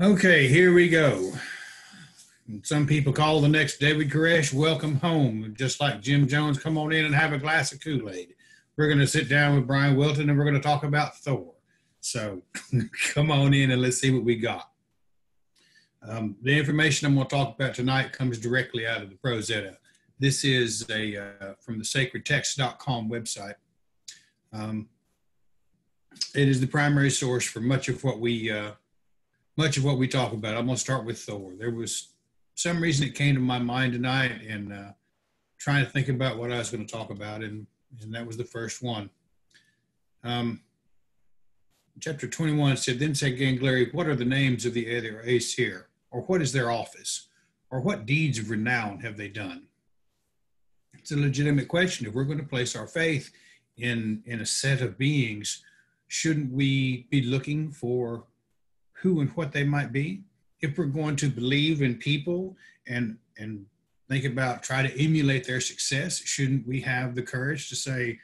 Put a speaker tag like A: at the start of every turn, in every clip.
A: Okay, here we go. Some people call the next David Koresh, welcome home. Just like Jim Jones, come on in and have a glass of Kool Aid. We're going to sit down with Bryan Wilton and we're going to talk about Thor. So come on in and let's see what we got. Um, the information I'm going to talk about tonight comes directly out of the Prose Edda. This is a uh, from the sacredtext.com website. Um, it is the primary source for much of what we uh, much of what we talk about. I'm going to start with Thor. There was some reason it came to my mind tonight, and uh, trying to think about what I was going to talk about, and and that was the first one. Um, chapter 21 said, Then said Gangleri, What are the names of the other Aesir? Or what is their office? Or what deeds of renown have they done? It's a legitimate question. If we're going to place our faith in, in a set of beings, shouldn't we be looking for who and what they might be? If we're going to believe in people and, and think about try to emulate their success, shouldn't we have the courage to say,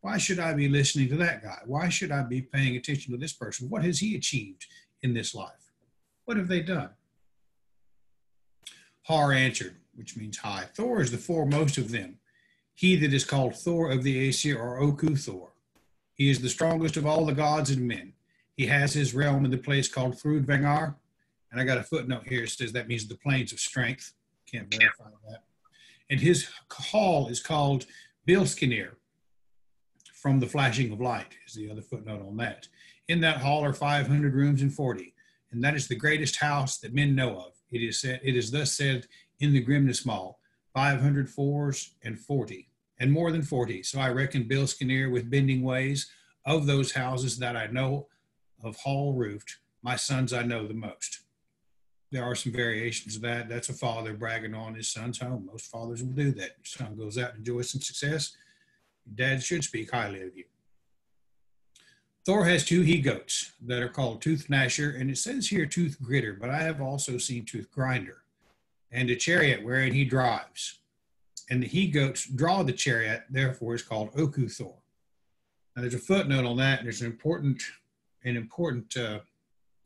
A: why should I be listening to that guy? Why should I be paying attention to this person? What has he achieved in this life? What have they done? Har answered, which means high. Thor is the foremost of them. He that is called Thor of the Aesir or Oku Thor. He is the strongest of all the gods and men. He has his realm in the place called Thrudvangar. And I got a footnote here. It says that means the plains of strength. Can't verify that. And his hall is called Bilskirnir, from the flashing of light, is the other footnote on that. In that hall are 500 rooms and 40, and that is the greatest house that men know of. It is said, it is thus said in the Grimnismal, 500 fours and 40, and more than 40. So I reckon Bilskirnir with bending ways of those houses that I know of hall roofed, my sons I know the most. There are some variations of that. That's a father bragging on his son's home. Most fathers will do that. Your son goes out and enjoys some success Dad should speak highly of you. Thor has two he goats that are called Tooth Gnasher, and it says here Tooth Gritter, but I have also seen Tooth Grinder, and a chariot wherein he drives. And the he goats draw the chariot, therefore is called Oku Thor. Now there's a footnote on that, and there's an important, an important uh,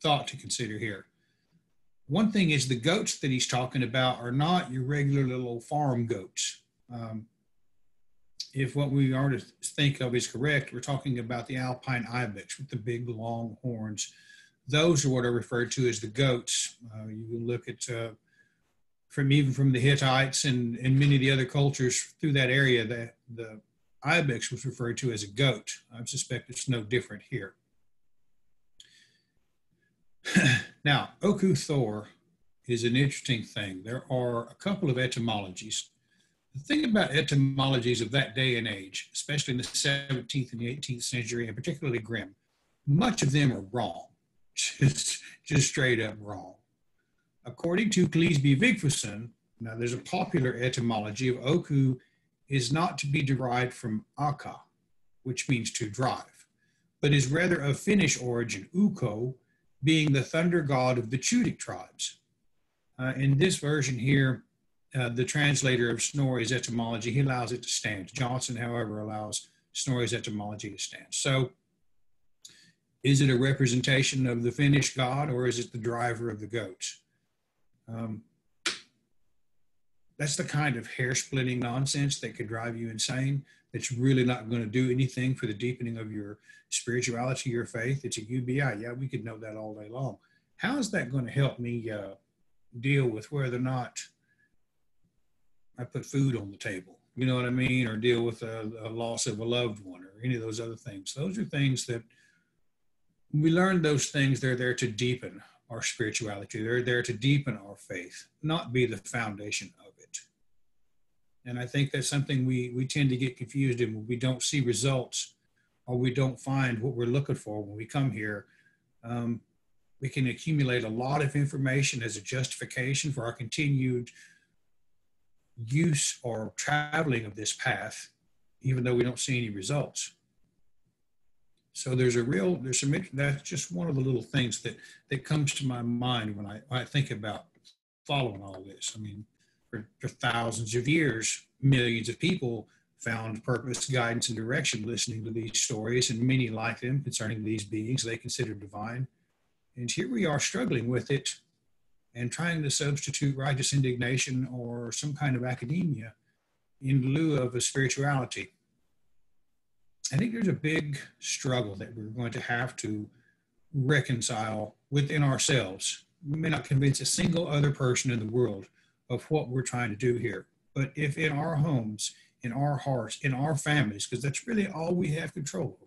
A: thought to consider here. One thing is the goats that he's talking about are not your regular little farm goats. Um, if what we are to think of is correct, we're talking about the alpine ibex with the big long horns. Those are what are referred to as the goats. Uh, you can look at uh, from even from the Hittites and, and many of the other cultures through that area that the ibex was referred to as a goat. I suspect it's no different here. now, Oku Thor is an interesting thing. There are a couple of etymologies the thing about etymologies of that day and age, especially in the 17th and the 18th century, and particularly Grimm, much of them are wrong, just, just straight up wrong. According to Cleasby Vigfusson, now there's a popular etymology of Oku is not to be derived from Aka, which means to drive, but is rather of Finnish origin, Ukko, being the thunder god of the Chudic tribes. Uh, in this version here, uh, the translator of Snorri's etymology, he allows it to stand. Johnson, however, allows Snorri's etymology to stand. So is it a representation of the Finnish god or is it the driver of the goats? Um, that's the kind of hair splitting nonsense that could drive you insane. That's really not going to do anything for the deepening of your spirituality, your faith. It's a UBI. Yeah, we could know that all day long. How is that going to help me uh, deal with whether or not I put food on the table, you know what I mean, or deal with a, a loss of a loved one or any of those other things. Those are things that we learn those things, they're there to deepen our spirituality. They're there to deepen our faith, not be the foundation of. And I think that's something we, we tend to get confused in when we don't see results or we don't find what we're looking for when we come here. Um, we can accumulate a lot of information as a justification for our continued use or traveling of this path, even though we don't see any results. So there's a real, there's some, that's just one of the little things that, that comes to my mind when I, when I think about following all this. I mean, for, for thousands of years, millions of people found purpose, guidance, and direction listening to these stories, and many like them concerning these beings they consider divine. And here we are struggling with it and trying to substitute righteous indignation or some kind of academia in lieu of a spirituality. I think there's a big struggle that we're going to have to reconcile within ourselves. We may not convince a single other person in the world of what we're trying to do here. But if in our homes, in our hearts, in our families, because that's really all we have control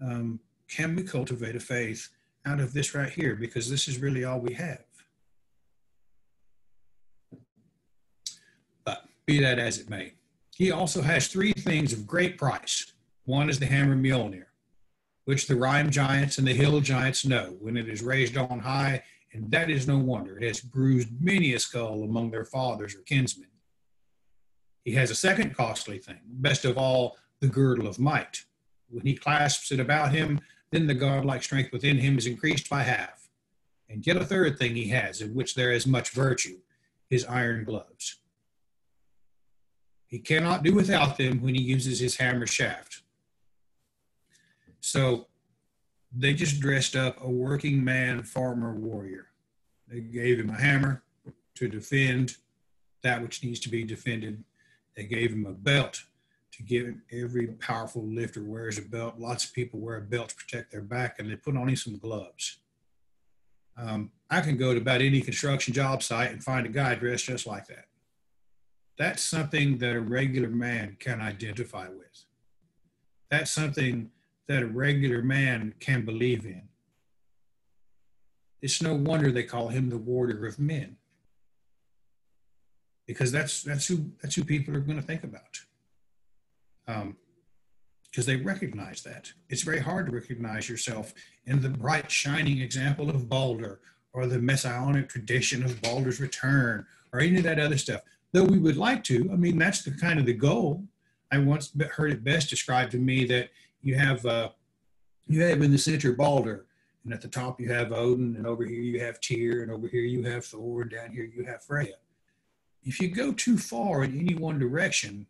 A: over, um, can we cultivate a faith out of this right here? Because this is really all we have. But be that as it may, he also has three things of great price. One is the hammer Mjolnir, which the rime giants and the hill giants know. When it is raised on high, and that is no wonder. It has bruised many a skull among their fathers or kinsmen. He has a second costly thing, best of all, the girdle of might. When he clasps it about him, then the godlike strength within him is increased by half. And yet a third thing he has, in which there is much virtue, his iron gloves. He cannot do without them when he uses his hammer shaft. So they just dressed up a working man farmer warrior. They gave him a hammer to defend that which needs to be defended. They gave him a belt to give every powerful lifter wears a belt. Lots of people wear a belt to protect their back, and they put on him some gloves. Um, I can go to about any construction job site and find a guy dressed just like that. That's something that a regular man can identify with. That's something that a regular man can believe in. It's no wonder they call him the warrior of men. Because that's that's who that's who people are going to think about. Um, because they recognize that. It's very hard to recognize yourself in the bright, shining example of Balder or the messianic tradition of Balder's return or any of that other stuff. Though we would like to, I mean, that's the kind of the goal. I once heard it best described to me that you have uh, you have in the center Balder, and at the top you have Odin, and over here you have Tyr, and over here you have Thor, and down here you have Freya. If you go too far in any one direction,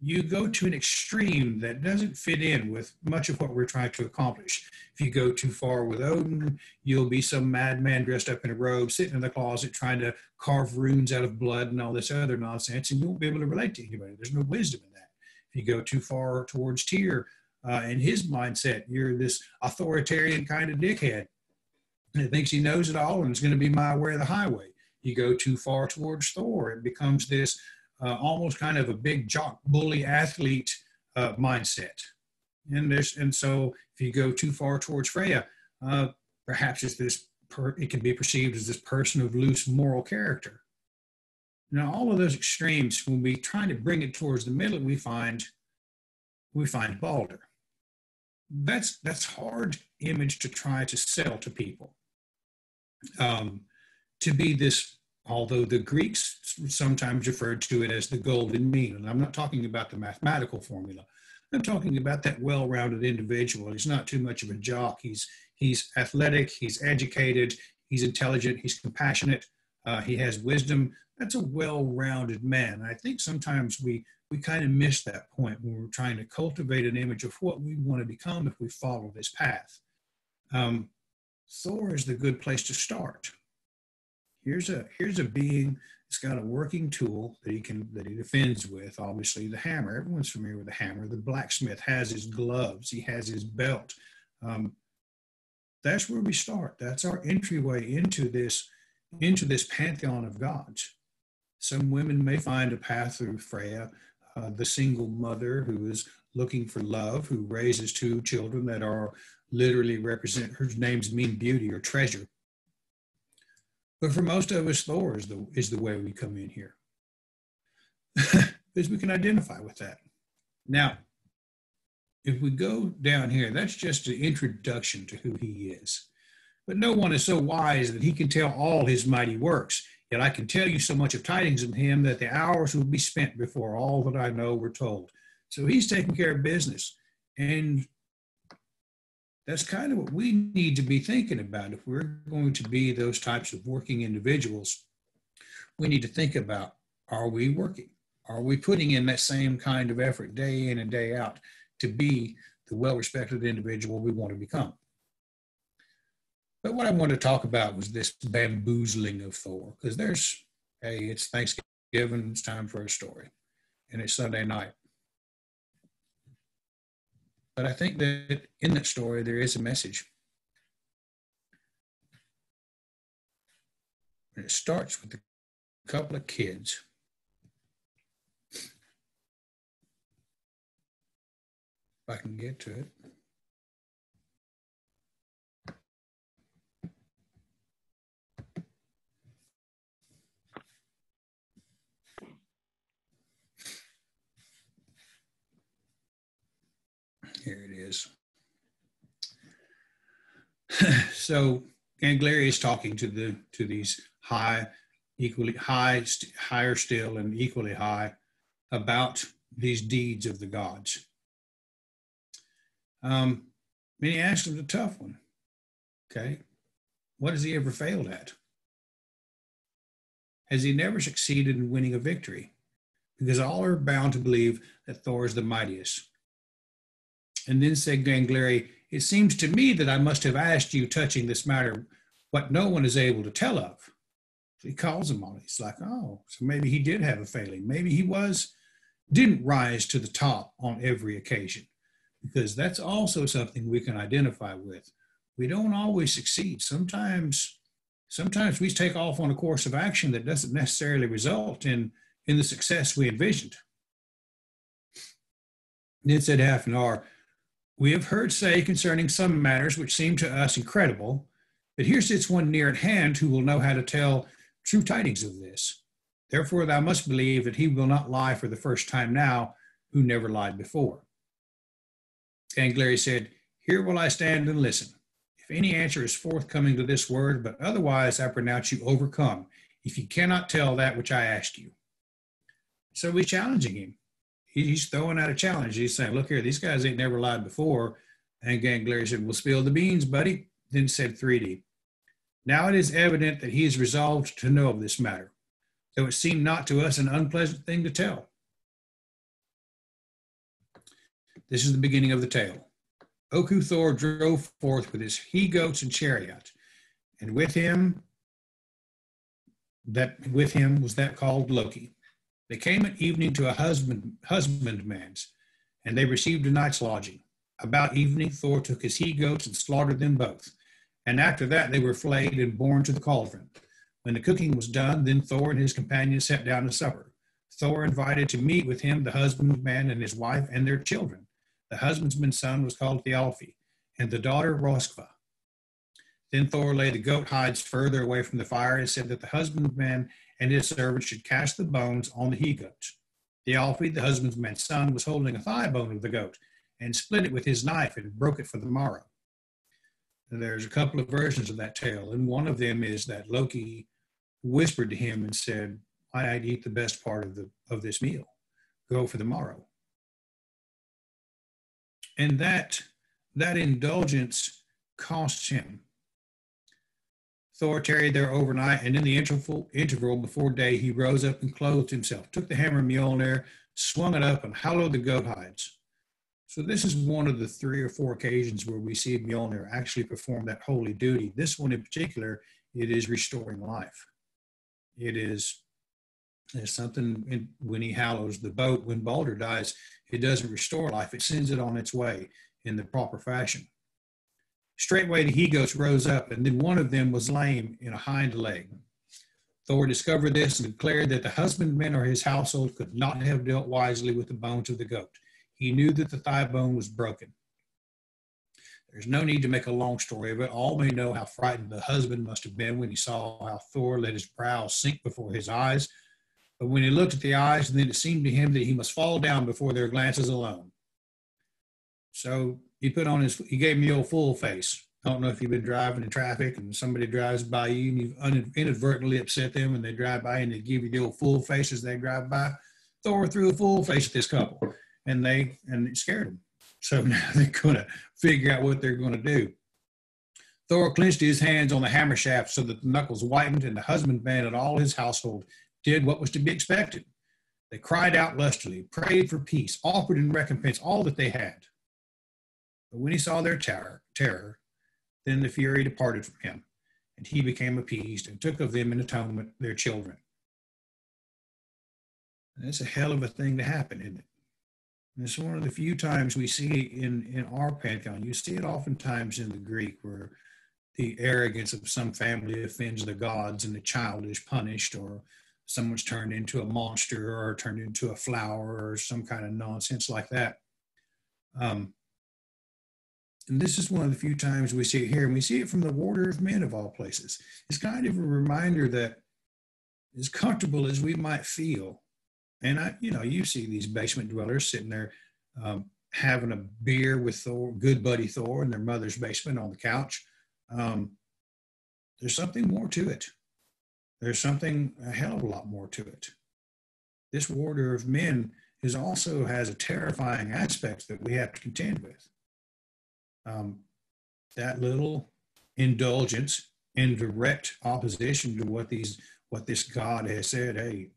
A: you go to an extreme that doesn't fit in with much of what we're trying to accomplish. If you go too far with Odin, you'll be some madman dressed up in a robe, sitting in the closet trying to carve runes out of blood and all this other nonsense, and you won't be able to relate to anybody. There's no wisdom in that. If you go too far towards Tyr, uh, in his mindset. You're this authoritarian kind of dickhead that thinks he knows it all and is going to be my way of the highway. You go too far towards Thor, it becomes this uh, almost kind of a big jock bully athlete uh, mindset. And there's and so if you go too far towards Freya, uh, perhaps it's this per, it can be perceived as this person of loose moral character. Now, all of those extremes, when we try to bring it towards the middle, we find we find Balder that's that's hard image to try to sell to people. Um, to be this, although the Greeks sometimes referred to it as the golden mean, and I'm not talking about the mathematical formula. I'm talking about that well-rounded individual. He's not too much of a jock. He's he's athletic. He's educated. He's intelligent. He's compassionate. Uh, he has wisdom. That's a well-rounded man. I think sometimes we we kind of miss that point when we're trying to cultivate an image of what we want to become if we follow this path. Um, Thor is the good place to start. Here's a here's a being that's got a working tool that he can that he defends with. Obviously, the hammer. Everyone's familiar with the hammer. The blacksmith has his gloves. He has his belt. Um, that's where we start. That's our entryway into this into this pantheon of gods. Some women may find a path through Freya uh, the single mother who is looking for love, who raises two children that are literally represent her names mean beauty or treasure. But for most of us, Thor is the, is the way we come in here. because we can identify with that. Now, if we go down here, that's just an introduction to who he is. But no one is so wise that he can tell all his mighty works. Yet I can tell you so much of tidings of him that the hours will be spent before all that I know were told. So he's taking care of business. And that's kind of what we need to be thinking about. If we're going to be those types of working individuals, we need to think about are we working? Are we putting in that same kind of effort day in and day out to be the well respected individual we want to become? But what I wanted to talk about was this bamboozling of Thor, because there's, hey, it's Thanksgiving, it's time for a story, and it's Sunday night. But I think that in that story, there is a message. And it starts with a couple of kids. If I can get to it. Here it is. so Gangleri is talking to the to these high, equally high, higher still, and equally high about these deeds of the gods. Um, and he asked him the tough one. Okay, what has he ever failed at? Has he never succeeded in winning a victory? Because all are bound to believe that Thor is the mightiest. And then said Gangleri, It seems to me that I must have asked you touching this matter what no one is able to tell of. So he calls him on it. He's like, oh, so maybe he did have a failing. Maybe he was, didn't rise to the top on every occasion, because that's also something we can identify with. We don't always succeed. Sometimes, sometimes we take off on a course of action that doesn't necessarily result in, in the success we envisioned. Then said Hafnar, we have heard say concerning some matters which seem to us incredible, but here sits one near at hand who will know how to tell true tidings of this. Therefore, thou must believe that he will not lie for the first time now, who never lied before. Gangleri said, Here will I stand and listen. If any answer is forthcoming to this word, but otherwise I pronounce you overcome, if you cannot tell that which I ask you. So he's challenging him he's throwing out a challenge. He's saying, look here, these guys ain't never lied before. And Gangleri said, well, spill the beans, buddy. Then said Thridi. Now it is evident that he is resolved to know of this matter, though it seemed not to us an unpleasant thing to tell. This is the beginning of the tale. Oku Thor drove forth with his he goats and chariot, and with him that with him was that called Loki. They came at evening to a husband husbandman's, and they received a night's lodging. About evening, Thor took his he goats and slaughtered them both. And after that, they were flayed and borne to the cauldron. When the cooking was done, then Thor and his companions sat down to supper. Thor invited to meet with him the husbandman and his wife and their children. The husbandman's son was called Thialfi, and the daughter Roskva. Then Thor laid the goat hides further away from the fire and said that the husbandman and his servant should cast the bones on the he goats. Thialfi, the husbandman's son, was holding a thigh bone of the goat and split it with his knife and broke it for the morrow. And there's a couple of versions of that tale, and one of them is that Loki whispered to him and said, I'd eat the best part of the of this meal. Go for the morrow." And that that indulgence costs him. Thor tarried there overnight, and in the interval, interval before day, he rose up and clothed himself, took the hammer Mjolnir, swung it up, and hollowed the goat hides. So this is one of the three or four occasions where we see Mjolnir actually perform that holy duty. This one in particular, it is restoring life. It is there's something in, when he hallows the boat, when Balder dies, it doesn't restore life, it sends it on its way in the proper fashion. Straightway the he goats rose up, and then one of them was lame in a hind leg. Thor discovered this and declared that the husbandman or his household could not have dealt wisely with the bones of the goat. He knew that the thigh bone was broken. There's no need to make a long story of it. All may know how frightened the husband must have been when he saw how Thor let his brow sink before his eyes. But when he looked at the eyes, then it seemed to him that he must fall down before their glances alone. So he put on his, he gave me a full face. I don't know if you've been driving in traffic and somebody drives by you and you've inadvertently upset them and they drive by and they give you the old full face as they drive by. Thor threw a full face at this couple and they, and it scared them. So now they're going to figure out what they're going to do. Thor clenched his hands on the hammer shaft so that the knuckles whitened, and the husbandman and all his household did what was to be expected. They cried out lustily, prayed for peace, offered in recompense all that they had. But when he saw their terror, terror, Then the fury departed from him, and he became appeased and took of them in atonement their children. And that's a hell of a thing to happen, isn't it? And it's one of the few times we see in, in our pantheon. You see it oftentimes in the Greek where the arrogance of some family offends the gods and the child is punished or someone's turned into a monster or turned into a flower or some kind of nonsense like that. Um, and this is one of the few times we see it here, and we see it from the warder of men of all places. It's kind of a reminder that as comfortable as we might feel, and I, you know, you see these basement dwellers sitting there um, having a beer with Thor, good buddy Thor, in their mother's basement on the couch. Um, there's something more to it. There's something a hell of a lot more to it. This warder of men is also has a terrifying aspect that we have to contend with. Um, that little indulgence in direct opposition to what these what this God has said. Hey,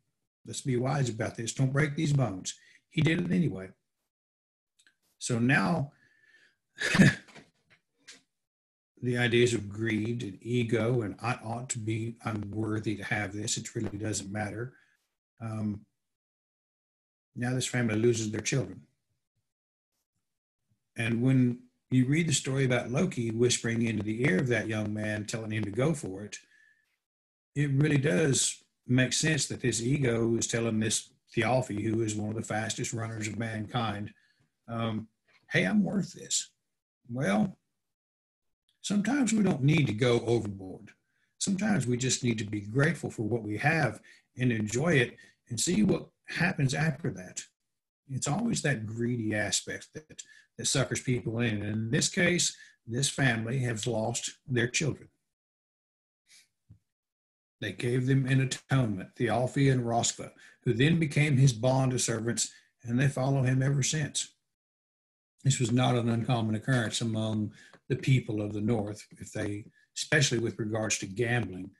A: let's be wise about this. Don't break these bones. He did it anyway. So now the ideas of greed and ego and I ought to be unworthy to have this. It really doesn't matter. Um, now this family loses their children. And when you read the story about Loki whispering into the ear of that young man, telling him to go for it, it really does make sense that this ego is telling this Thialfi, who is one of the fastest runners of mankind, um, hey, I'm worth this. Well, sometimes we don't need to go overboard. Sometimes we just need to be grateful for what we have and enjoy it and see what happens after that. It's always that greedy aspect that, that suckers people in. And in this case, this family has lost their children. They gave them an atonement, Thialfi and Roskva, who then became his bond servants, and they follow him ever since. This was not an uncommon occurrence among the people of the North, if they, especially with regards to gambling.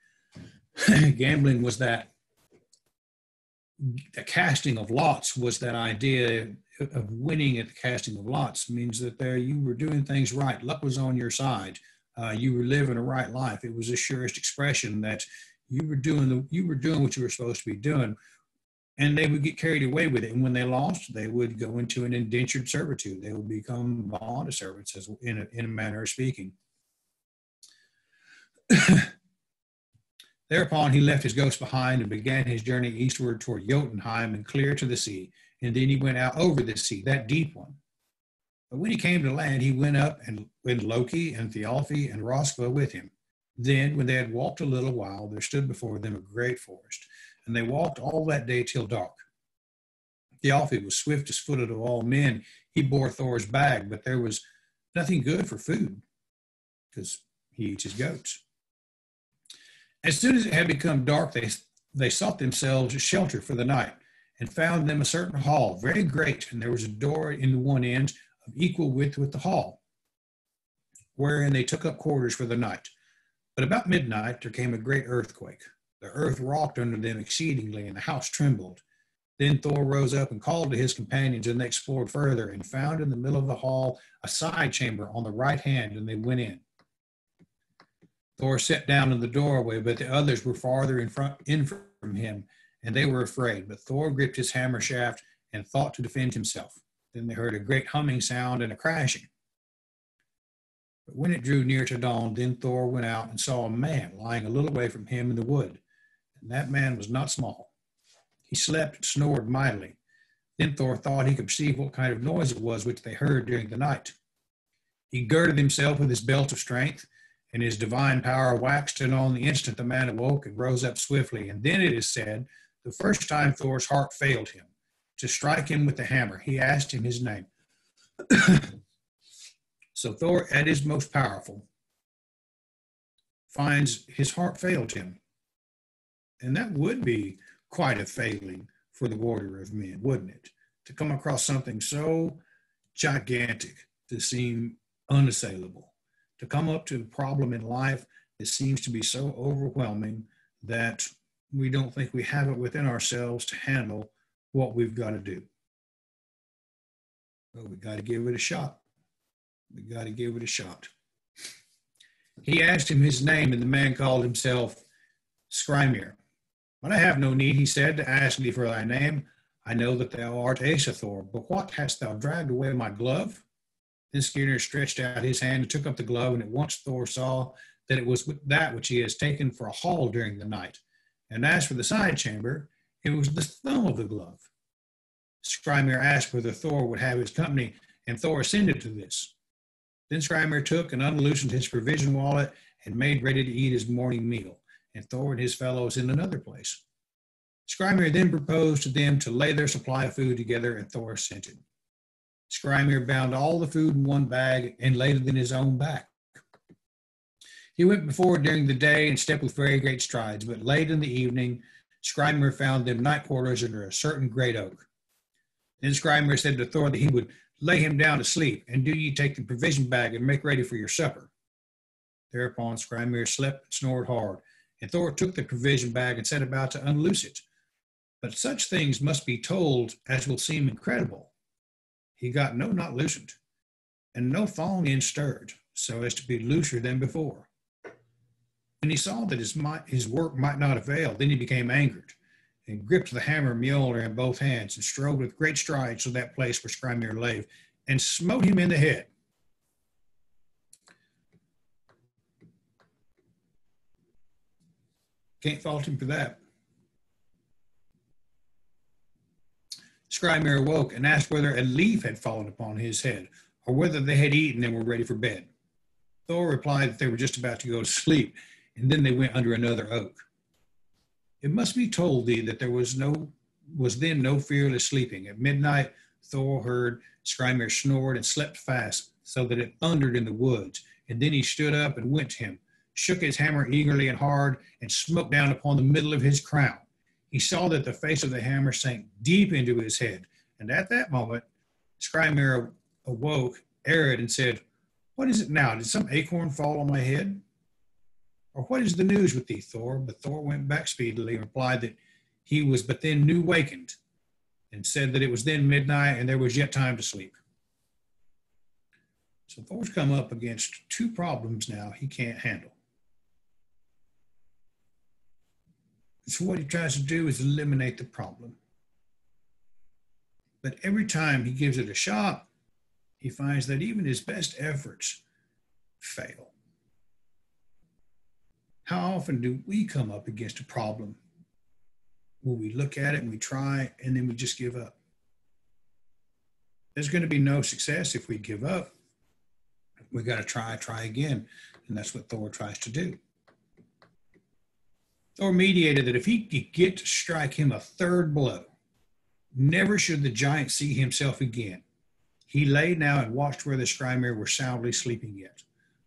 A: gambling was that the casting of lots was that idea of winning at the casting of lots. Means that there you were doing things right. Luck was on your side. Uh, you were living a right life. It was the surest expression that you were doing the you were doing what you were supposed to be doing. And they would get carried away with it. And when they lost they would go into an indentured servitude. They would become bond servants as in a, in a manner of speaking Thereupon he left his ghost behind and began his journey eastward toward Jotunheim and clear to the sea. And then he went out over the sea, that deep one. But when he came to land, he went up and with Loki and Thialfi and Roskva with him. Then, when they had walked a little while, there stood before them a great forest, and they walked all that day till dark. Thialfi was swiftest footed of all men. He bore Thor's bag, but there was nothing good for food, because he eats his goats. As soon as it had become dark, they, they sought themselves a shelter for the night and found them a certain hall, very great, and there was a door in the one end of equal width with the hall, wherein they took up quarters for the night. But about midnight there came a great earthquake. The earth rocked under them exceedingly, and the house trembled. Then Thor rose up and called to his companions, and they explored further and found in the middle of the hall a side chamber on the right hand, and they went in. Thor sat down in the doorway, but the others were farther in front in from him, and they were afraid. But Thor gripped his hammer shaft and thought to defend himself. Then they heard a great humming sound and a crashing. But when it drew near to dawn, then Thor went out and saw a man lying a little way from him in the wood. And that man was not small. He slept and snored mightily. Then Thor thought he could perceive what kind of noise it was which they heard during the night. He girded himself with his belt of strength and his divine power waxed, and on the instant the man awoke and rose up swiftly. And then it is said, the first time Thor's heart failed him to strike him with the hammer, he asked him his name. so Thor, at his most powerful, finds his heart failed him. And that would be quite a failing for the warrior of men, wouldn't it? To come across something so gigantic to seem unassailable to come up to a problem in life that seems to be so overwhelming that we don't think we have it within ourselves to handle what we've got to do. But we've got to give it a shot. We've got to give it a shot. He asked him his name, and the man called himself Skrymir. But I have no need, he said, to ask thee for thy name. I know that thou art Asa Thor, but what hast thou dragged away my glove? Then Skirnir stretched out his hand and took up the glove, and at once Thor saw that it was that which he has taken for a hall during the night. And as for the side chamber, it was the thumb of the glove. Skrymir asked whether Thor would have his company, and Thor assented to this. Then Skrymir took and unloosened his provision wallet and made ready to eat his morning meal, and Thor and his fellows in another place. Skrymir then proposed to them to lay their supply of food together, and Thor assented. Skrymir bound all the food in one bag and laid it in his own back. He went before during the day and stepped with very great strides, but late in the evening, Skrymir found them night quarters under a certain great oak. Then Skrymir said to Thor that he would lay him down to sleep, and do ye take the provision bag and make ready for your supper. Thereupon Skrymir slept and snored hard, and Thor took the provision bag and set about to unloose it. But such things must be told as will seem incredible. He got no knot loosened, and no thong in stirred, so as to be looser than before. When he saw that his, might, his work might not avail, then he became angered, and gripped the hammer Mjolnir in both hands, and strode with great strides to that place where Skrymir lay, and smote him in the head. Can't fault him for that. Skrymir awoke and asked whether a leaf had fallen upon his head, or whether they had eaten and were ready for bed. Thor replied that they were just about to go to sleep, and then they went under another oak. It must be told thee that there was no was then no fearless sleeping. At midnight, Thor heard Skrymir snored and slept fast, so that it thundered in the woods. And then he stood up and went to him, shook his hammer eagerly and hard, and smote down upon the middle of his crown he saw that the face of the hammer sank deep into his head. And at that moment, Skrymir awoke, arid, and said, What is it now? Did some acorn fall on my head? Or what is the news with thee, Thor? But Thor went back speedily and replied that he was but then new wakened, and said that it was then midnight and there was yet time to sleep. So Thor's come up against two problems now he can't handle. So what he tries to do is eliminate the problem. But every time he gives it a shot, he finds that even his best efforts fail. How often do we come up against a problem where we look at it and we try and then we just give up? There's going to be no success if we give up. We've got to try, try again. And that's what Thor tries to do. Thor mediated that if he could get to strike him a third blow, never should the giant see himself again. He lay now and watched where the Skrymir were soundly sleeping yet.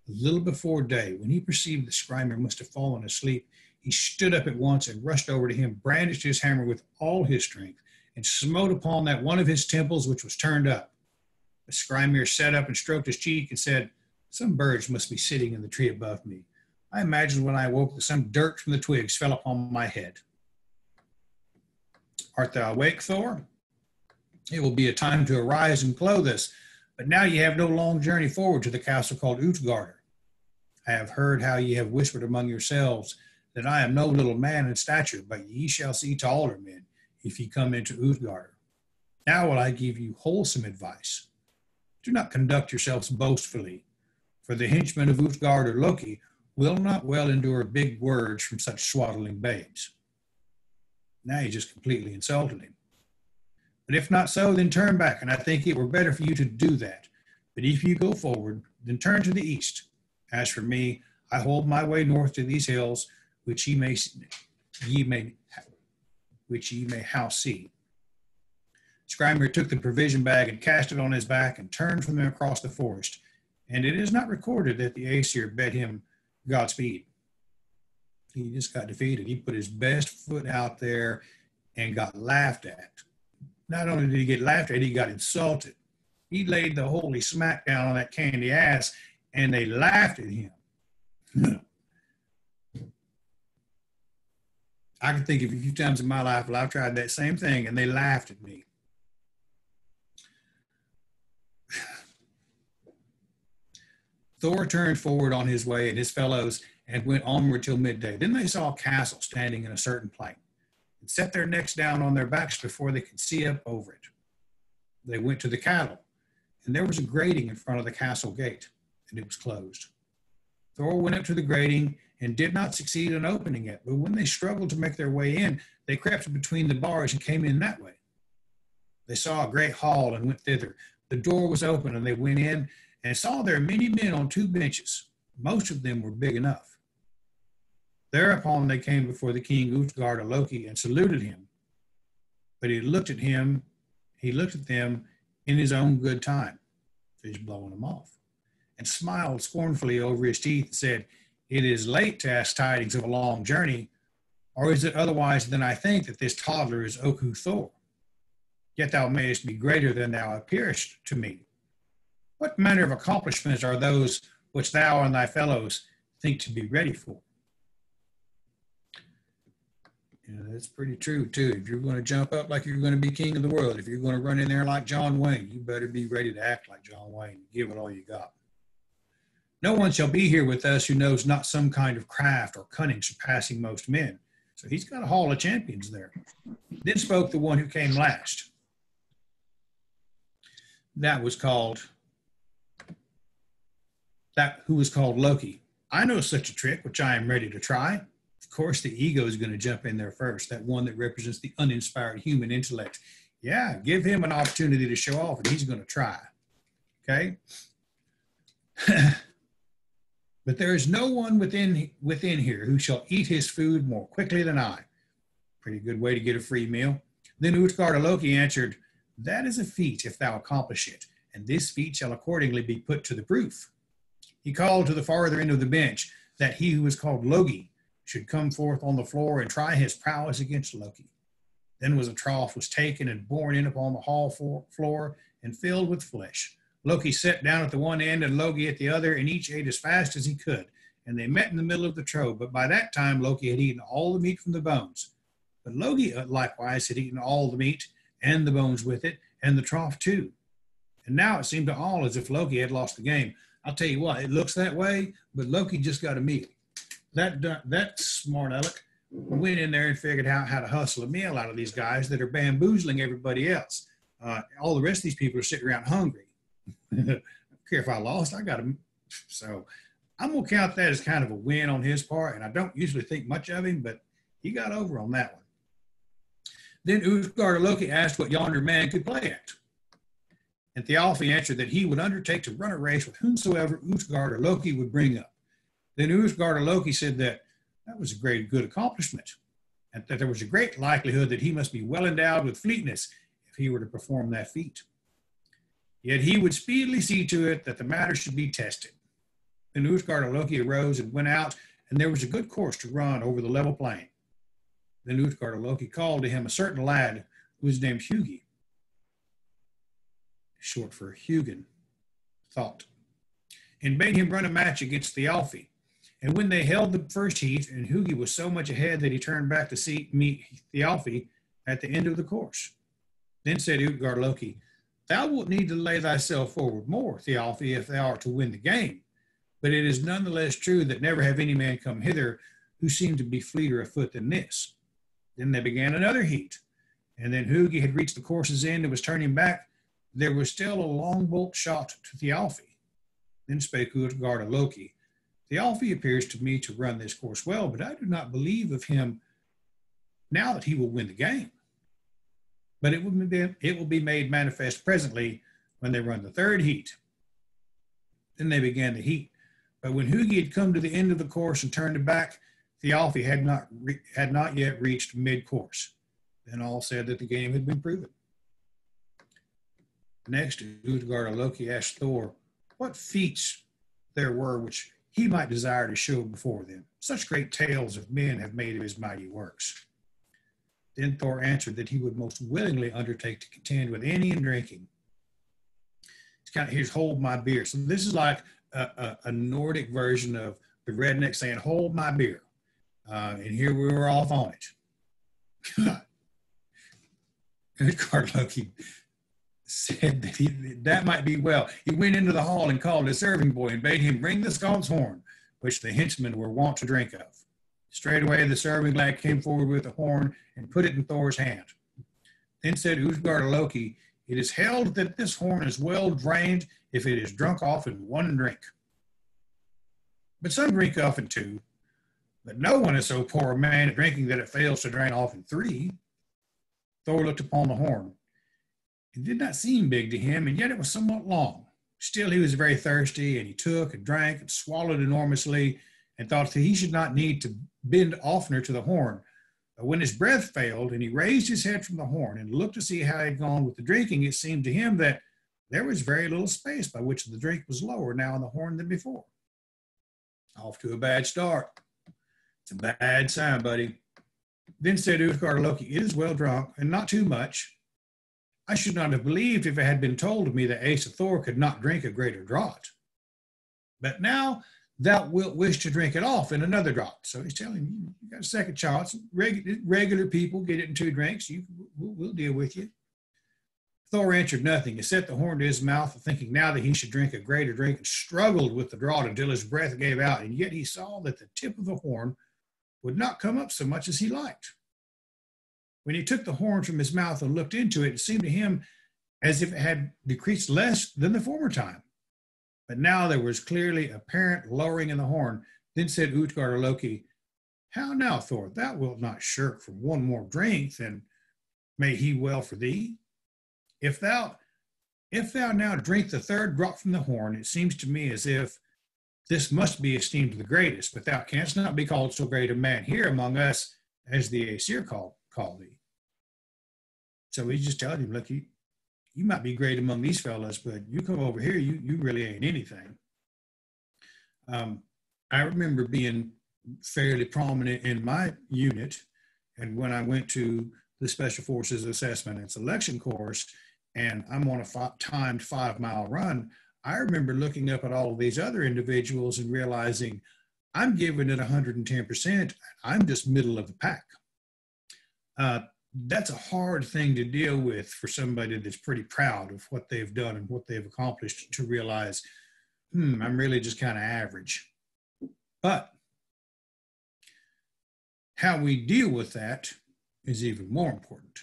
A: A little before day, when he perceived the Skrymir must have fallen asleep, he stood up at once and rushed over to him, brandished his hammer with all his strength, and smote upon that one of his temples which was turned up. The Skrymir sat up and stroked his cheek and said, Some birds must be sitting in the tree above me. I imagined when I awoke that some dirt from the twigs fell upon my head. Art thou awake, Thor? It will be a time to arise and clothe us, but now ye have no long journey forward to the castle called Utgarder. I have heard how ye have whispered among yourselves that I am no little man in stature, but ye shall see taller men if ye come into Utgarder. Now will I give you wholesome advice. Do not conduct yourselves boastfully, for the henchman of Utgarder, Loki, will not well endure big words from such swaddling babes. Now you just completely insulted him. But if not so, then turn back, and I think it were better for you to do that. But if you go forward, then turn to the east. As for me, I hold my way north to these hills, which ye may, ye may, which ye may house see. Skrymir took the provision bag and cast it on his back and turned from them across the forest. And it is not recorded that the Aesir bade him Godspeed. He just got defeated. He put his best foot out there and got laughed at. Not only did he get laughed at, he got insulted. He laid the holy smackdown on that candy ass and they laughed at him. I can think of a few times in my life where I've tried that same thing and they laughed at me. Thor turned forward on his way and his fellows and went onward till midday. Then they saw a castle standing in a certain plain and set their necks down on their backs before they could see up over it. They went to the cattle, and there was a grating in front of the castle gate, and it was closed. Thor went up to the grating and did not succeed in opening it, but when they struggled to make their way in, they crept between the bars and came in that way. They saw a great hall and went thither. The door was open, and they went in and saw there many men on two benches. Most of them were big enough. Thereupon they came before the king Utgard of Loki and saluted him. But he looked at him, he looked at them in his own good time, fish blowing them off, and smiled scornfully over his teeth and said, It is late to ask tidings of a long journey, or is it otherwise than I think that this toddler is Oku Thor? Yet thou mayest be greater than thou appearest to me. What manner of accomplishments are those which thou and thy fellows think to be ready for? Yeah, that's pretty true too. If you're going to jump up like you're going to be king of the world, if you're going to run in there like John Wayne, you better be ready to act like John Wayne. And give it all you got. No one shall be here with us who knows not some kind of craft or cunning surpassing most men. So he's got a hall of champions there. Then spoke the one who came last. That was called that who was called Loki. I know such a trick which I am ready to try Of course, the ego is going to jump in there first, that one that represents the uninspired human intellect. Yeah, give him an opportunity to show off, and he's going to try. Okay? but there is no one within, within here who shall eat his food more quickly than I. Pretty good way to get a free meal. Then Utgard Loki answered, That is a feat if thou accomplish it, and this feat shall accordingly be put to the proof. He called to the farther end of the bench that he who was called Logi should come forth on the floor and try his prowess against Loki. Then was a trough was taken and borne in upon the hall floor and filled with flesh. Loki sat down at the one end and Loki at the other, and each ate as fast as he could. And they met in the middle of the trough. But by that time, Loki had eaten all the meat from the bones. But Loki uh, likewise had eaten all the meat and the bones with it, and the trough too. And now it seemed to all as if Loki had lost the game. I'll tell you what, it looks that way, but Loki just got a meal that that smart aleck went in there and figured out how to hustle a meal out of these guys that are bamboozling everybody else. Uh, all the rest of these people are sitting around hungry. I don't care if I lost, I got them. So I'm gonna count that as kind of a win on his part, and I don't usually think much of him, but he got over on that one. Then Utgard Loki asked what yonder man could play at. And Thialfi answered that he would undertake to run a race with whomsoever Utgard or Loki would bring up. Then Utgard or Loki said that that was a great good accomplishment, and that there was a great likelihood that he must be well endowed with fleetness if he were to perform that feat. Yet he would speedily see to it that the matter should be tested. Then Utgard or Loki arose and went out, and there was a good course to run over the level plain. Then Utgard or Loki called to him a certain lad who was named Hugi, short for Hugin, thought, and bade him run a match against Thialfi. And when they held the first heat, and Hugi was so much ahead that he turned back to see meet Thialfi at the end of the course. Then said Utgard Loki, Thou wilt need to lay thyself forward more, Thialfi, if thou art to win the game. But it is none the less true that never have any man come hither who seemed to be fleeter of foot than this. Then they began another heat. And then Hugi had reached the course's end and was turning back. There was still a long bolt shot to Thialfi. Then spake Utgard Loki, Thialfi appears to me to run this course well, but I do not believe of him now that he will win the game. But it will be, it will be made manifest presently when they run the third heat. Then they began the heat. But when Hugi had come to the end of the course and turned back, Thialfi had not, re- had not yet reached mid-course. Then all said that the game had been proven. Next, Utgard Loki asked Thor what feats there were which he might desire to show before them. Such great tales of men have made of his mighty works. Then Thor answered that he would most willingly undertake to contend with any in drinking. It's kind of, here's hold my beer. So this is like a, a, a Nordic version of the redneck saying, hold my beer. Uh, and here we were off on it. Card Loki said that he, that might be well. He went into the hall and called a serving boy and bade him bring the scald's horn, which the henchmen were wont to drink of. Straightway the serving lad came forward with the horn and put it in Thor's hand. Then said Utgard Loki, It is held that this horn is well drained if it is drunk off in one drink. But some drink off in two, but no one is so poor a man at drinking that it fails to drain off in three. Thor looked upon the horn. It did not seem big to him, and yet it was somewhat long. Still, he was very thirsty, and he took and drank and swallowed enormously, and thought that he should not need to bend oftener to the horn. But when his breath failed, and he raised his head from the horn and looked to see how he had gone with the drinking, it seemed to him that there was very little space by which the drink was lower now in the horn than before. Off to a bad start. It's a bad sign, buddy. Then said Utgard Loki, It is well drunk, and not too much. I should not have believed if it had been told me that Asa Thor could not drink a greater draught. But now thou wilt wish to drink it off in another draught. So he's telling you, you got a second chance. Regu- regular people get it in two drinks. You, we'll, we'll deal with you. Thor answered nothing. He set the horn to his mouth, thinking now that he should drink a greater drink, and struggled with the draught until his breath gave out. And yet he saw that the tip of the horn would not come up so much as he liked. When he took the horn from his mouth and looked into it, it seemed to him as if it had decreased less than the former time. But now there was clearly apparent lowering in the horn. Then said Utgard Loki, How now, Thor, thou wilt not shirk from one more drink, then may he well for thee. If thou if thou now drink the third drop from the horn, it seems to me as if this must be esteemed the greatest, but thou canst not be called so great a man here among us as the Aesir call, call thee. So he just telling him, look, you, you might be great among these fellas, but you come over here, you, you really ain't anything. Um, I remember being fairly prominent in my unit. And when I went to the Special Forces Assessment and Selection course, and I'm on a five, timed five mile run, I remember looking up at all of these other individuals and realizing I'm giving it 110%. I'm just middle of the pack. Uh, that's a hard thing to deal with for somebody that's pretty proud of what they've done and what they've accomplished to realize, hmm, I'm really just kind of average. But how we deal with that is even more important.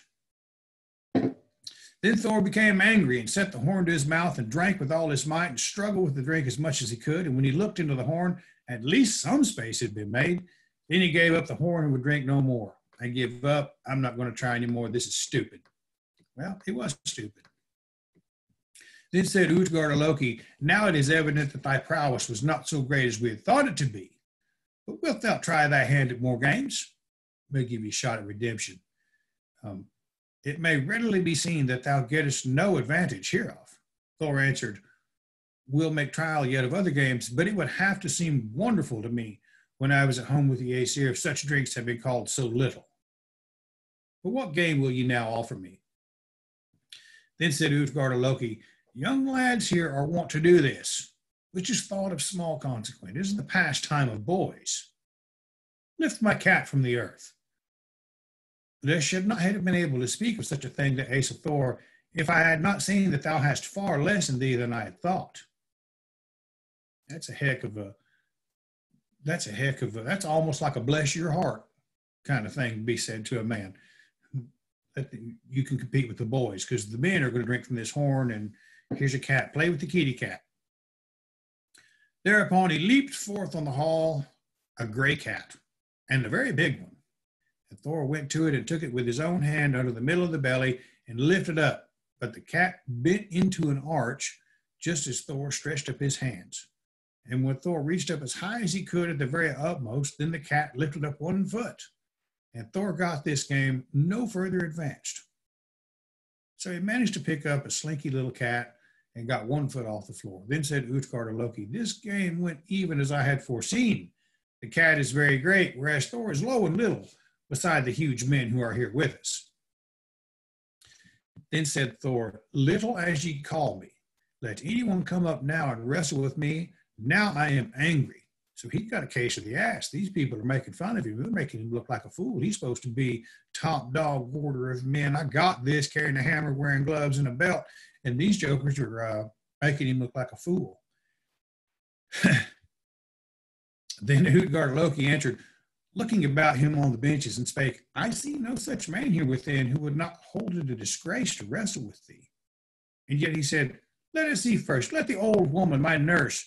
A: Then Thor became angry and set the horn to his mouth and drank with all his might and struggled with the drink as much as he could. And when he looked into the horn, at least some space had been made. Then he gave up the horn and would drink no more. I give up. I'm not going to try anymore. This is stupid. Well, it was stupid. Then said Utgard Loki, Now it is evident that thy prowess was not so great as we had thought it to be. But wilt thou try thy hand at more games? May give you a shot at redemption. Um, it may readily be seen that thou gettest no advantage hereof. Thor answered, We'll make trial yet of other games, but it would have to seem wonderful to me when I was at home with the Aesir if such drinks had been called so little. But what game will ye now offer me? Then said Utgard Loki, Young lads here are wont to do this, which is thought of small consequence. It is the pastime of boys. Lift my cat from the earth. There should not have been able to speak of such a thing to Asa Thor if I had not seen that thou hast far less in thee than I had thought. That's a heck of a, that's a heck of a, that's almost like a bless your heart kind of thing to be said to a man you can compete with the boys because the men are going to drink from this horn and here's a cat. Play with the kitty cat. Thereupon he leaped forth on the hall a gray cat and a very big one. And thor went to it and took it with his own hand under the middle of the belly and lifted up. But the cat bent into an arch just as thor stretched up his hands. And when thor reached up as high as he could at the very utmost then the cat lifted up one foot and Thor got this game no further advanced. So he managed to pick up a slinky little cat and got one foot off the floor. Then said Utgard to Loki, This game went even as I had foreseen. The cat is very great, whereas Thor is low and little, beside the huge men who are here with us. Then said Thor, Little as ye call me, let anyone come up now and wrestle with me. Now I am angry. So he got a case of the ass. These people are making fun of him. They're making him look like a fool. He's supposed to be top dog order of men. I got this, carrying a hammer, wearing gloves and a belt. And these jokers are uh, making him look like a fool. then Utgard Loki answered, looking about him on the benches, and spake, I see no such man here within who would not hold it a disgrace to wrestle with thee. And yet he said, Let us see first. Let the old woman, my nurse,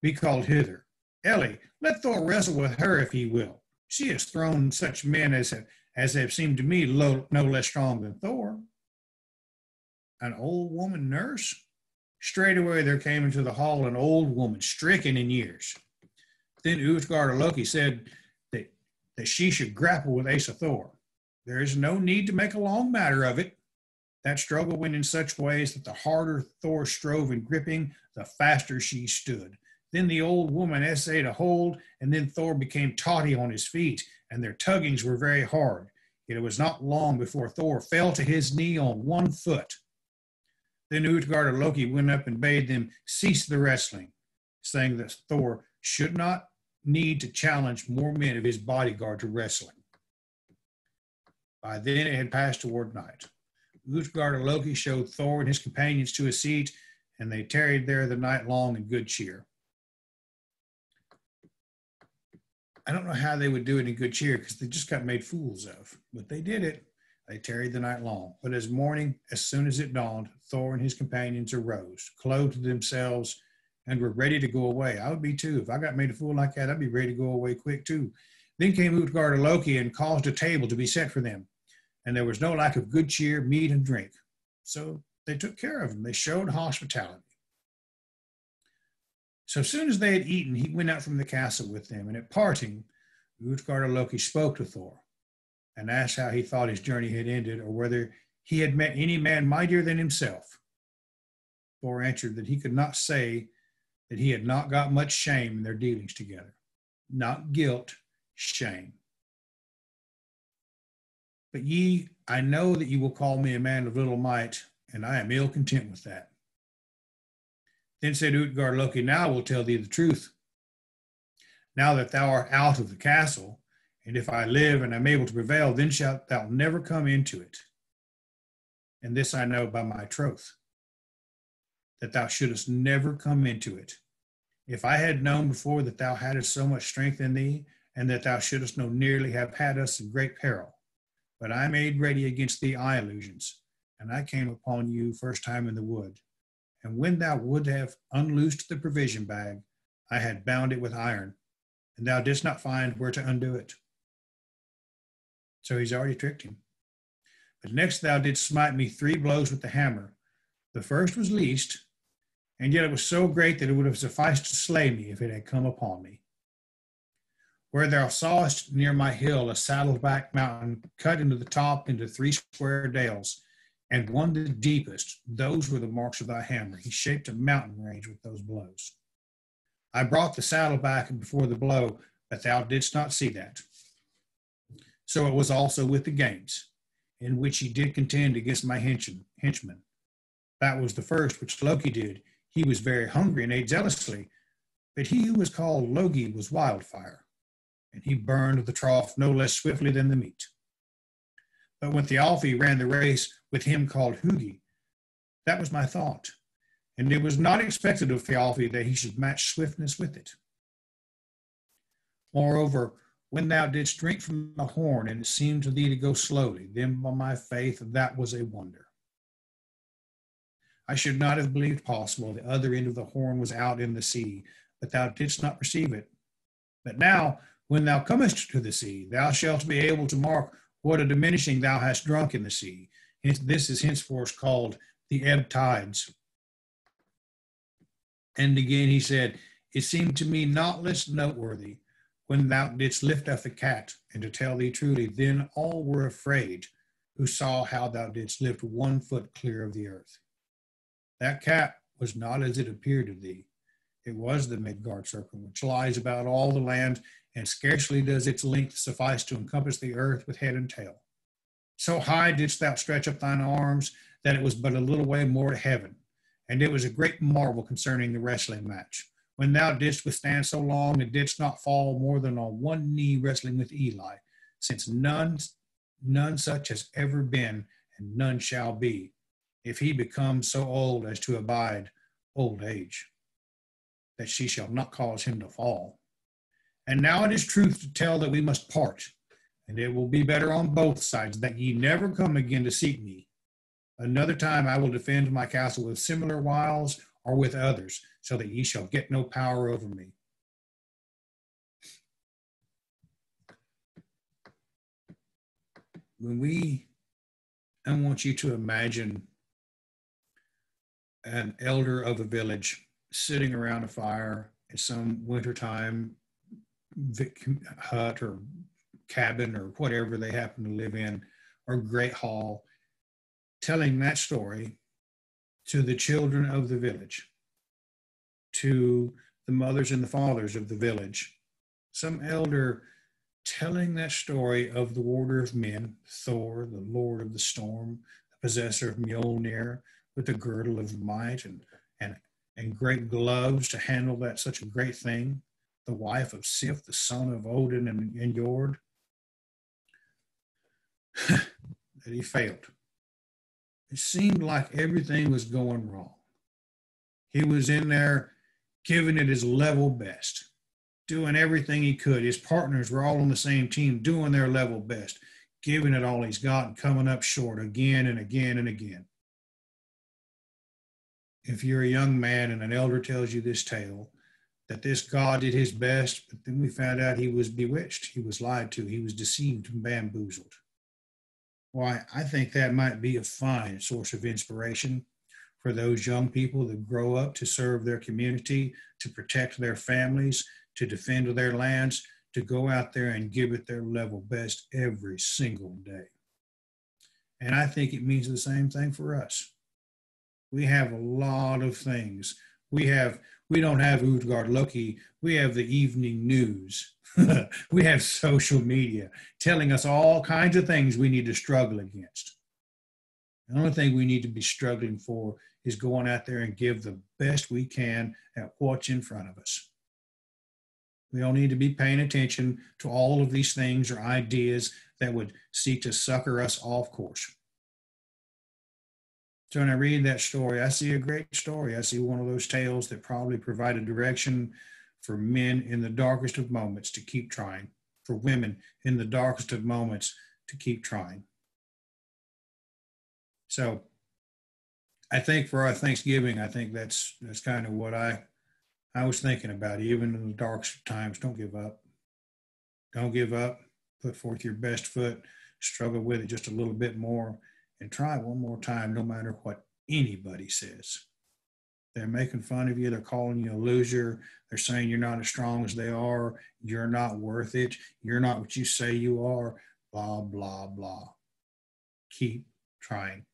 A: be called hither. Elli, let Thor wrestle with her if he will. She has thrown such men as have, as have seemed to me no less strong than Thor. An old woman nurse? Straightway there came into the hall an old woman, stricken in years. Then Utgard Loki said that, that she should grapple with Asa Thor. There is no need to make a long matter of it. That struggle went in such ways that the harder Thor strove in gripping, the faster she stood. Then the old woman essayed a hold, and then Thor became totty on his feet, and their tuggings were very hard. Yet it was not long before Thor fell to his knee on one foot. Then Utgard Loki went up and bade them cease the wrestling, saying that Thor should not need to challenge more men of his bodyguard to wrestling. By then it had passed toward night. Utgard Loki showed Thor and his companions to a seat, and they tarried there the night long in good cheer. I don't know how they would do it in good cheer because they just got made fools of, but they did it. They tarried the night long. But as morning, as soon as it dawned, Thor and his companions arose, clothed themselves, and were ready to go away. I would be too. If I got made a fool like that, I'd be ready to go away quick too. Then came Utgard Loki and caused a table to be set for them. And there was no lack of good cheer, meat, and drink. So they took care of them. They showed hospitality. So soon as they had eaten, he went out from the castle with them, and at parting, Utgard Loki spoke to Thor and asked how he thought his journey had ended, or whether he had met any man mightier than himself. Thor answered that he could not say that he had not got much shame in their dealings together. Not guilt, shame. But ye, I know that you will call me a man of little might, and I am ill content with that. Then said Utgard Loki, Now I will tell thee the truth. Now that thou art out of the castle, and if I live and am able to prevail, then shalt thou never come into it. And this I know by my troth, that thou shouldest never come into it. If I had known before that thou hadst so much strength in thee, and that thou shouldest no nearly have had us in great peril. But I made ready against thee eye illusions, and I came upon you first time in the wood. And when thou would have unloosed the provision bag, I had bound it with iron, and thou didst not find where to undo it. So he's already tricked him. But next thou didst smite me three blows with the hammer. The first was least, and yet it was so great that it would have sufficed to slay me if it had come upon me. Where thou sawest near my hill a saddleback mountain cut into the top into three square dales, and one the deepest, those were the marks of thy hammer. He shaped a mountain range with those blows. I brought the saddle back before the blow, but thou didst not see that. So it was also with the games, in which he did contend against my henchmen. That was the first which Loki did. He was very hungry and ate zealously, but he who was called Logi was wildfire, and he burned the trough no less swiftly than the meat. But when Thialfi ran the race with him called Hugi, that was my thought. And it was not expected of Thialfi that he should match swiftness with it. Moreover, when thou didst drink from the horn, and it seemed to thee to go slowly, then by my faith that was a wonder. I should not have believed possible the other end of the horn was out in the sea, but thou didst not perceive it. But now, when thou comest to the sea, thou shalt be able to mark what a diminishing thou hast drunk in the sea. This is henceforth called the ebb tides. And again he said, It seemed to me not less noteworthy when thou didst lift up the cat, and to tell thee truly, then all were afraid who saw how thou didst lift one foot clear of the earth. That cat was not as it appeared to thee. It was the Midgard serpent, which lies about all the land and scarcely does its length suffice to encompass the earth with head and tail. So high didst thou stretch up thine arms that it was but a little way more to heaven. And it was a great marvel concerning the wrestling match. when thou didst withstand so long and didst not fall more than on one knee wrestling with Elli, since none, none such has ever been, and none shall be, if he becomes so old as to abide old age, that she shall not cause him to fall. And now it is truth to tell that we must part, and it will be better on both sides that ye never come again to seek me. Another time I will defend my castle with similar wiles or with others, so that ye shall get no power over me. When we, I want you to imagine an elder of a village sitting around a fire at some wintertime hut or cabin or whatever they happen to live in, or great hall, telling that story to the children of the village, to the mothers and the fathers of the village. Some elder telling that story of the warder of men, Thor, the lord of the storm, the possessor of Mjolnir, with the girdle of might and, and, and great gloves to handle that such a great thing, the wife of Sif, the son of Odin and, and Jord, that he failed. It seemed like everything was going wrong. He was in there giving it his level best, doing everything he could. His partners were all on the same team, doing their level best, giving it all he's got and coming up short again and again and again. If you're a young man and an elder tells you this tale, that this God did his best, but then we found out he was bewitched, he was lied to, he was deceived and bamboozled. Why, I think that might be a fine source of inspiration for those young people that grow up to serve their community, to protect their families, to defend their lands, to go out there and give it their level best every single day. And I think it means the same thing for us. We have a lot of things. We have we don't have Utgard Loki. We have the evening news. we have social media telling us all kinds of things we need to struggle against. The only thing we need to be struggling for is going out there and give the best we can at what's in front of us. We don't need to be paying attention to all of these things or ideas that would seek to sucker us off course. So when I read that story, I see a great story. I see one of those tales that probably provide a direction for men in the darkest of moments to keep trying, for women in the darkest of moments to keep trying. So I think for our Thanksgiving, I think that's that's kind of what I I was thinking about. Even in the darkest of times, don't give up. Don't give up. Put forth your best foot. Struggle with it just a little bit more and try one more time, no matter what anybody says. They're making fun of you. They're calling you a loser. They're saying you're not as strong as they are. You're not worth it. You're not what you say you are. Blah, blah, blah. Keep trying.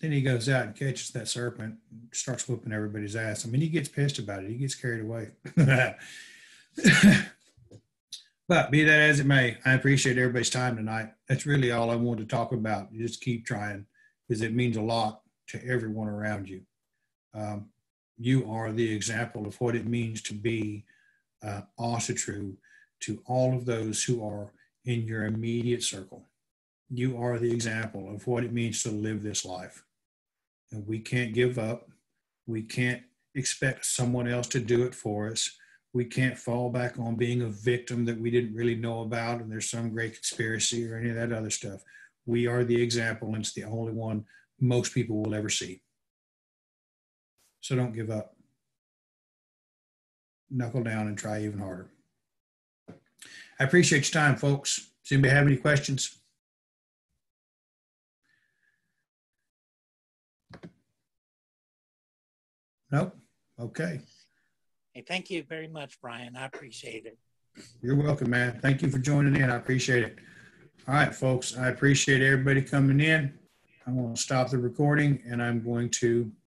A: Then he goes out and catches that serpent, starts whooping everybody's ass. I mean, he gets pissed about it. He gets carried away. But be that as it may, I appreciate everybody's time tonight. That's really all I wanted to talk about. You just keep trying because it means a lot to everyone around you. Um, you are the example of what it means to be uh, also true to all of those who are in your immediate circle. You are the example of what it means to live this life. And we can't give up. We can't expect someone else to do it for us we can't fall back on being a victim that we didn't really know about and there's some great conspiracy or any of that other stuff. We are the example, and it's the only one most people will ever see. So don't give up. Knuckle down and try even harder. I appreciate your time, folks. Does anybody have any questions? Nope. Okay.
B: Hey, thank you very much, Bryan. I appreciate it.
A: You're welcome, man. Thank you for joining in. I appreciate it. All right, folks. I appreciate everybody coming in. I'm going to stop the recording and I'm going to